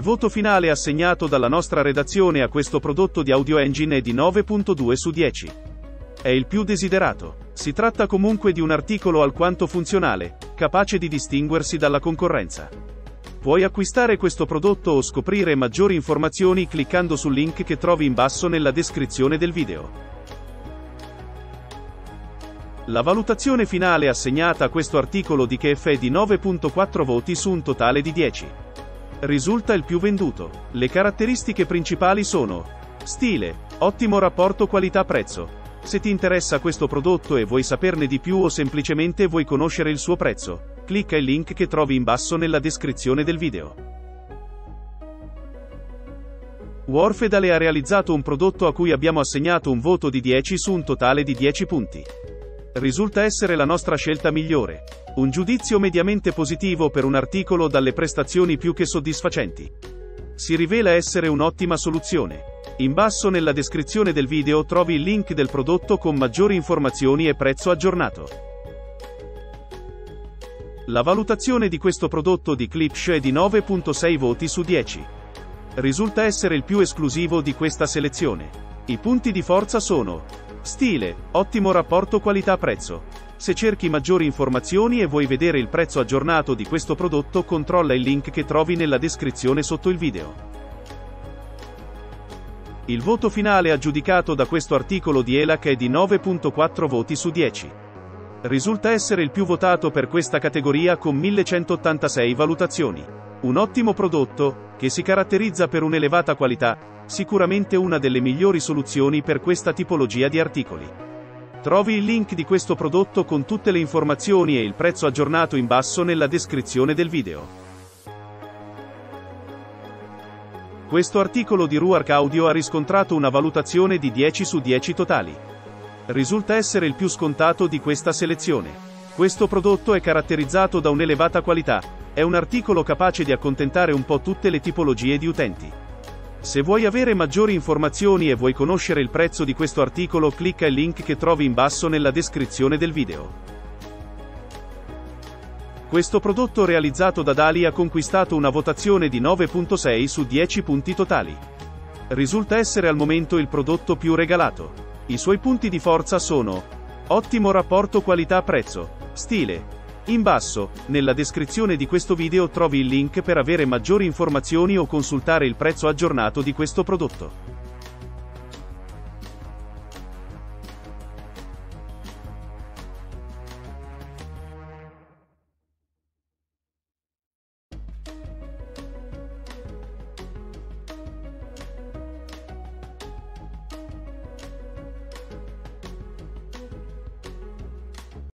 voto finale assegnato dalla nostra redazione a questo prodotto di Audio Engine è di 9.2 su 10. È il più desiderato. Si tratta comunque di un articolo alquanto funzionale, capace di distinguersi dalla concorrenza. Puoi acquistare questo prodotto o scoprire maggiori informazioni cliccando sul link che trovi in basso nella descrizione del video. La valutazione finale assegnata a questo articolo di KF è di 9.4 voti su un totale di 10. Risulta il più venduto. Le caratteristiche principali sono stile, ottimo rapporto qualità-prezzo. Se ti interessa questo prodotto e vuoi saperne di più o semplicemente vuoi conoscere il suo prezzo, Clicca il link che trovi in basso nella descrizione del video. Warfedale ha realizzato un prodotto a cui abbiamo assegnato un voto di 10 su un totale di 10 punti. Risulta essere la nostra scelta migliore. Un giudizio mediamente positivo per un articolo dalle prestazioni più che soddisfacenti. Si rivela essere un'ottima soluzione. In basso nella descrizione del video trovi il link del prodotto con maggiori informazioni e prezzo aggiornato. La valutazione di questo prodotto di Clipsh è di 9.6 voti su 10. Risulta essere il più esclusivo di questa selezione. I punti di forza sono Stile, ottimo rapporto qualità-prezzo. Se cerchi maggiori informazioni e vuoi vedere il prezzo aggiornato di questo prodotto controlla il link che trovi nella descrizione sotto il video. Il voto finale aggiudicato da questo articolo di ELAC è di 9.4 voti su 10 risulta essere il più votato per questa categoria con 1186 valutazioni. Un ottimo prodotto, che si caratterizza per un'elevata qualità, sicuramente una delle migliori soluzioni per questa tipologia di articoli. Trovi il link di questo prodotto con tutte le informazioni e il prezzo aggiornato in basso nella descrizione del video. Questo articolo di Ruark Audio ha riscontrato una valutazione di 10 su 10 totali risulta essere il più scontato di questa selezione. Questo prodotto è caratterizzato da un'elevata qualità, è un articolo capace di accontentare un po' tutte le tipologie di utenti. Se vuoi avere maggiori informazioni e vuoi conoscere il prezzo di questo articolo clicca il link che trovi in basso nella descrizione del video. Questo prodotto realizzato da Dali ha conquistato una votazione di 9.6 su 10 punti totali. Risulta essere al momento il prodotto più regalato. I suoi punti di forza sono ottimo rapporto qualità-prezzo, stile. In basso, nella descrizione di questo video trovi il link per avere maggiori informazioni o consultare il prezzo aggiornato di questo prodotto.